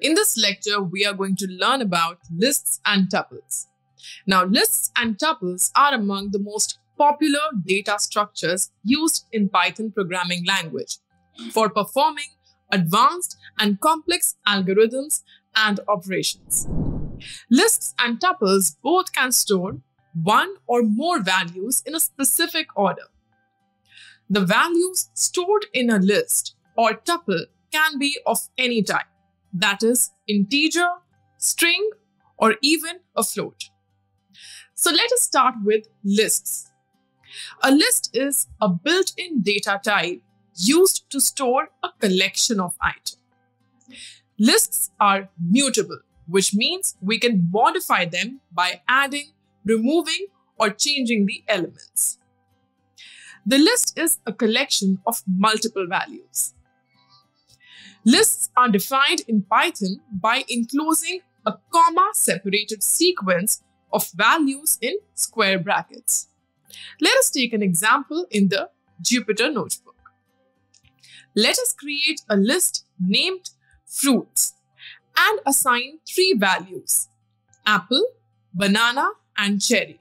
In this lecture, we are going to learn about lists and tuples. Now, lists and tuples are among the most popular data structures used in Python programming language for performing advanced and complex algorithms and operations. Lists and tuples both can store one or more values in a specific order. The values stored in a list or tuple can be of any type, that is, integer, string, or even a float. So let us start with lists. A list is a built-in data type used to store a collection of items. Lists are mutable, which means we can modify them by adding, removing, or changing the elements. The list is a collection of multiple values. Lists are defined in Python by enclosing a comma separated sequence of values in square brackets. Let us take an example in the Jupyter Notebook. Let us create a list named fruits and assign three values, apple, banana and cherry.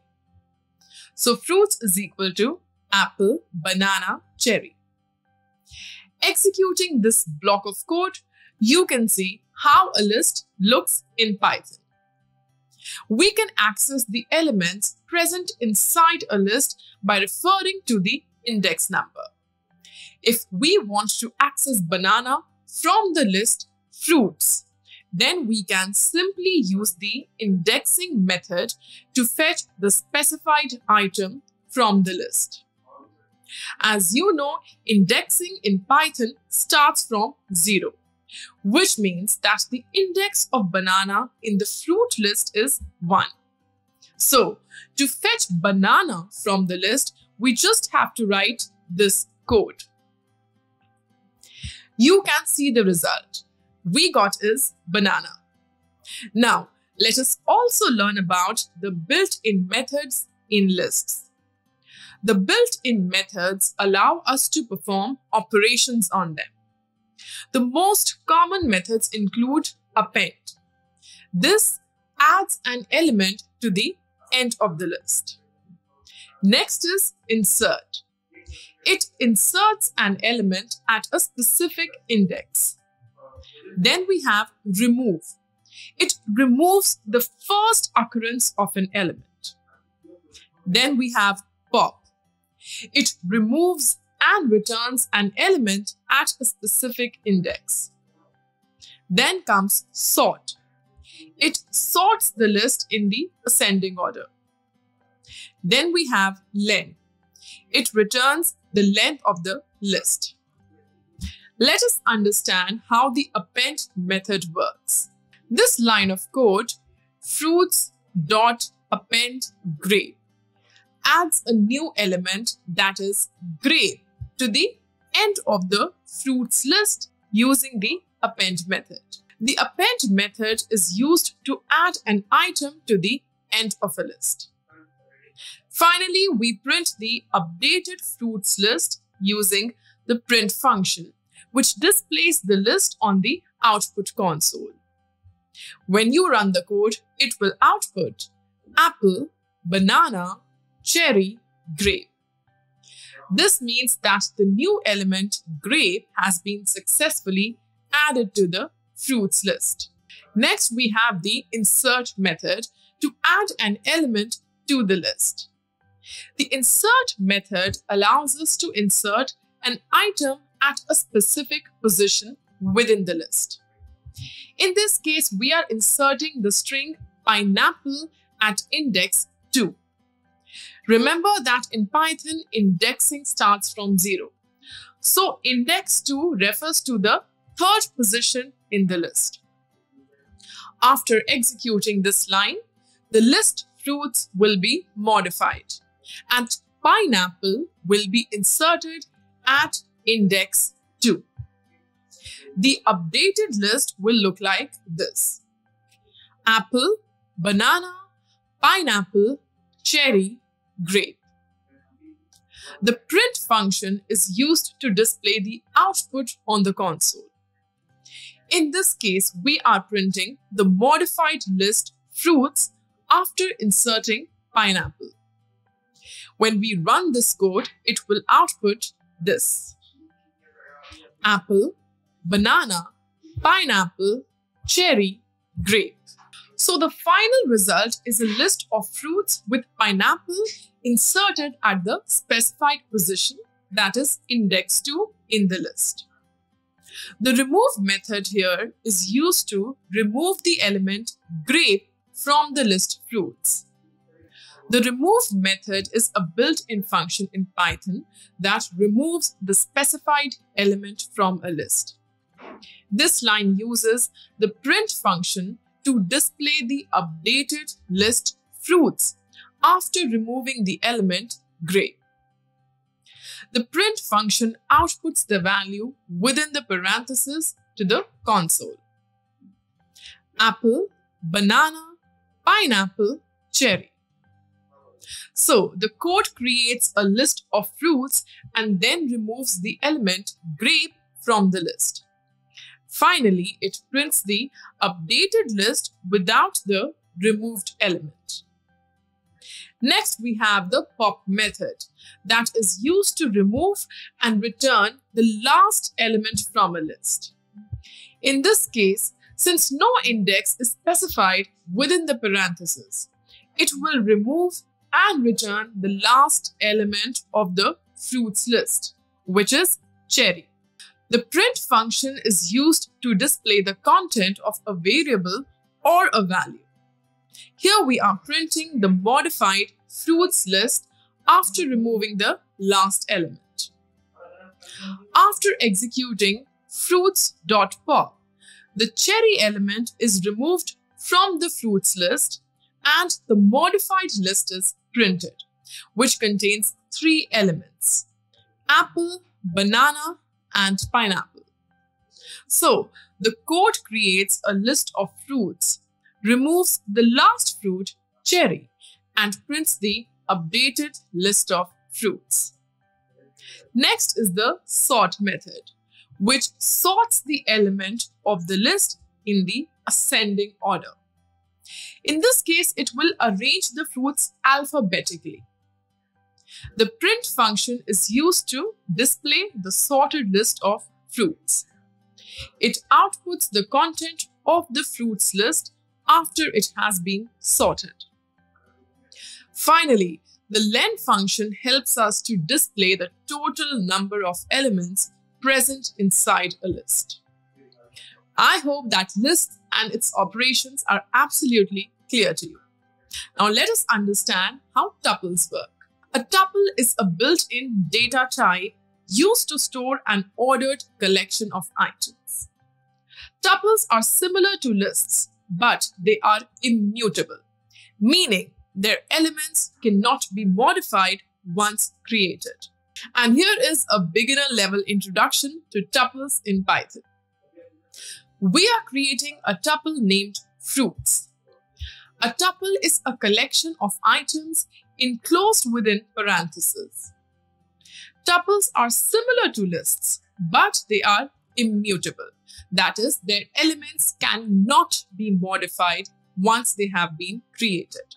So fruits is equal to apple, banana, cherry. Executing this block of code, you can see how a list looks in Python. We can access the elements present inside a list by referring to the index number. If we want to access banana from the list fruits, then we can simply use the indexing method to fetch the specified item from the list. As you know, indexing in Python starts from 0, which means that the index of banana in the fruit list is 1. So, to fetch banana from the list, we just have to write this code. You can see the result. We got is banana. Now, let us also learn about the built-in methods in lists. The built-in methods allow us to perform operations on them. The most common methods include append. This adds an element to the end of the list. Next is insert. It inserts an element at a specific index. Then we have remove. It removes the first occurrence of an element. Then we have pop. It removes and returns an element at a specific index. Then comes sort. It sorts the list in the ascending order. Then we have len. It returns the length of the list. Let us understand how the append method works. This line of code, fruits dot append grape, adds a new element that is grape to the end of the fruits list using the append method. The append method is used to add an item to the end of a list. Finally, we print the updated fruits list using the print function, which displays the list on the output console. When you run the code, it will output apple, banana, cherry, grape. This means that the new element grape has been successfully added to the fruits list. Next, we have the insert method to add an element to the list. The insert method allows us to insert an item at a specific position within the list. In this case, we are inserting the string pineapple at index 2. Remember that in Python, indexing starts from 0. So index 2 refers to the third position in the list. After executing this line, the list fruits will be modified and pineapple will be inserted at index 2. The updated list will look like this. Apple, banana, pineapple, cherry, grape. The print function is used to display the output on the console. In this case, we are printing the modified list fruits after inserting pineapple. When we run this code, it will output this. Apple, banana, pineapple, cherry, grape. So the final result is a list of fruits with pineapple inserted at the specified position that is index 2 in the list. The remove method here is used to remove the element grape from the list fruits. The remove method is a built-in function in Python that removes the specified element from a list. This line uses the print function to display the updated list fruits after removing the element grape. The print function outputs the value within the parentheses to the console. Apple, banana, pineapple, cherry. So the code creates a list of fruits and then removes the element grape from the list. Finally, it prints the updated list without the removed element. Next, we have the pop method that is used to remove and return the last element from a list. In this case, since no index is specified within the parentheses, it will remove and return the last element of the fruits list, which is cherry. The print function is used to display the content of a variable or a value. Here we are printing the modified fruits list after removing the last element. After executing fruits.pop, the cherry element is removed from the fruits list and the modified list is printed, which contains three elements apple, banana, and pineapple. So, the code creates a list of fruits, removes the last fruit, cherry, and prints the updated list of fruits. Next is the sort method, which sorts the element of the list in the ascending order. In this case, it will arrange the fruits alphabetically. The print function is used to display the sorted list of fruits. It outputs the content of the fruits list after it has been sorted. Finally, the len function helps us to display the total number of elements present inside a list. I hope that lists and its operations are absolutely clear to you. Now let us understand how tuples work. A tuple is a built-in data type used to store an ordered collection of items. Tuples are similar to lists, but they are immutable, meaning their elements cannot be modified once created. And here is a beginner level introduction to tuples in Python. We are creating a tuple named fruits. A tuple is a collection of items enclosed within parentheses. Tuples are similar to lists, but they are immutable. That is, their elements cannot be modified once they have been created.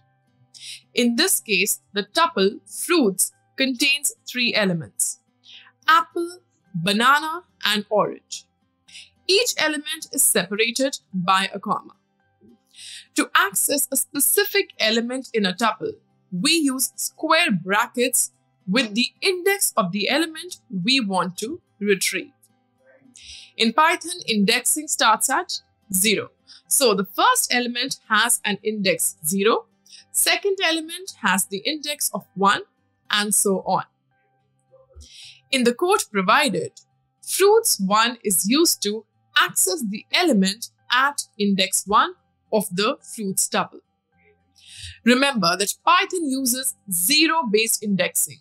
In this case, the tuple fruits contains three elements apple, banana, and orange. Each element is separated by a comma. To access a specific element in a tuple, we use square brackets with mm. the index of the element we want to retrieve. In Python, indexing starts at 0. So the first element has an index 0, second element has the index of 1, and so on. In the code provided, fruits 1 is used to access the element at index 1 of the fruits tuple. Remember that Python uses zero-based indexing.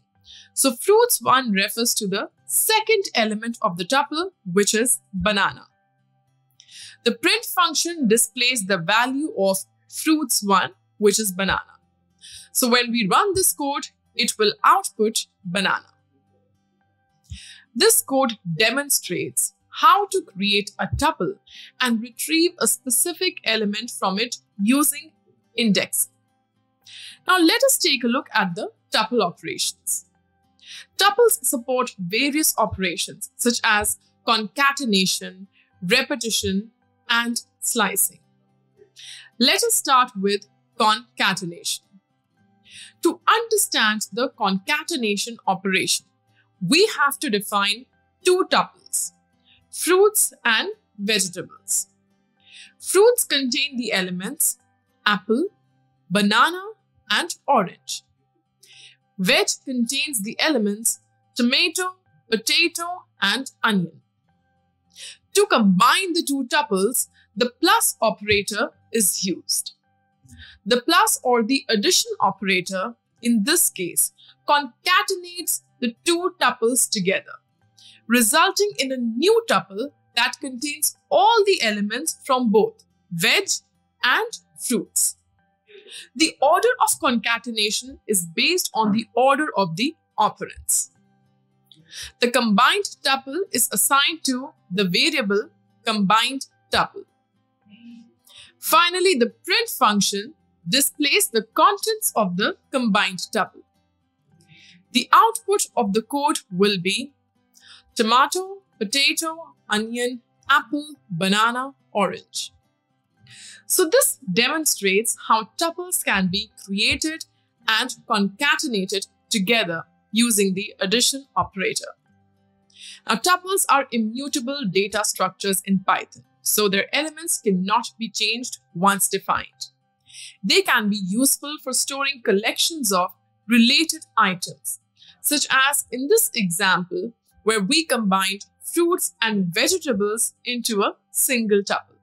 So fruits1 refers to the second element of the tuple, which is banana. The print function displays the value of fruits1, which is banana. So when we run this code, it will output banana. This code demonstrates how to create a tuple and retrieve a specific element from it using indexing. Now let us take a look at the tuple operations. Tuples support various operations such as concatenation, repetition, and slicing. Let us start with concatenation. To understand the concatenation operation, we have to define two tuples, fruits and vegetables. Fruits contain the elements apple, banana, and orange. Veg contains the elements tomato, potato, and onion. To combine the two tuples, the plus operator is used. The plus or the addition operator, in this case, concatenates the two tuples together, resulting in a new tuple that contains all the elements from both veg and fruits. The order of concatenation is based on the order of the operands. The combined tuple is assigned to the variable combined tuple. Finally, the print function displays the contents of the combined tuple. The output of the code will be tomato, potato, onion, apple, banana, orange. So this demonstrates how tuples can be created and concatenated together using the addition operator. Now tuples are immutable data structures in Python, so their elements cannot be changed once defined. They can be useful for storing collections of related items, such as in this example, where we combined fruits and vegetables into a single tuple.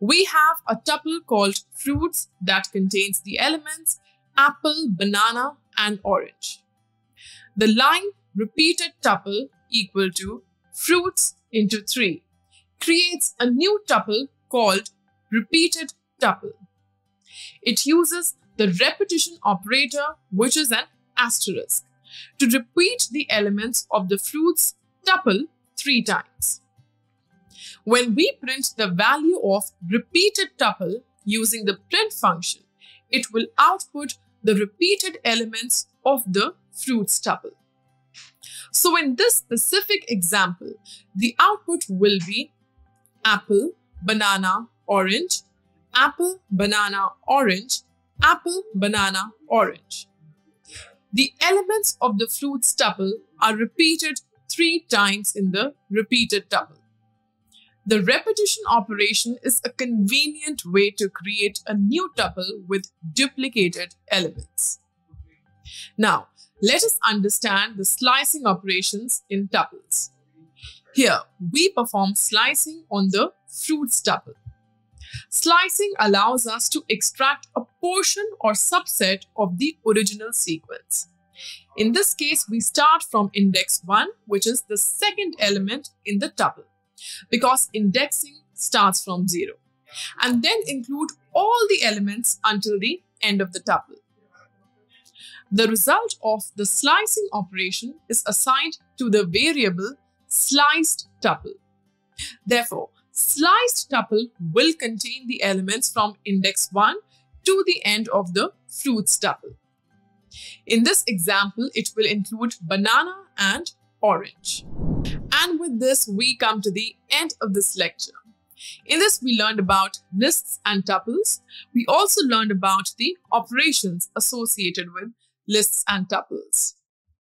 We have a tuple called fruits that contains the elements apple, banana, and orange. The line repeated tuple equal to fruits into 3 creates a new tuple called repeated tuple. It uses the repetition operator, which is an asterisk, to repeat the elements of the fruits tuple three times. When we print the value of repeated tuple using the print function, it will output the repeated elements of the fruits tuple. So in this specific example, the output will be apple, banana, orange, apple, banana, orange, apple, banana, orange. The elements of the fruits tuple are repeated three times in the repeated tuple. The repetition operation is a convenient way to create a new tuple with duplicated elements. Now, let us understand the slicing operations in tuples. Here, we perform slicing on the fruits tuple. Slicing allows us to extract a portion or subset of the original sequence. In this case, we start from index 1, which is the second element in the tuple, because indexing starts from 0, and then include all the elements until the end of the tuple. The result of the slicing operation is assigned to the variable sliced tuple. Therefore, sliced tuple will contain the elements from index 1 to the end of the fruits tuple. In this example, it will include banana and orange. With this, we come to the end of this lecture. In this, we learned about lists and tuples. We also learned about the operations associated with lists and tuples.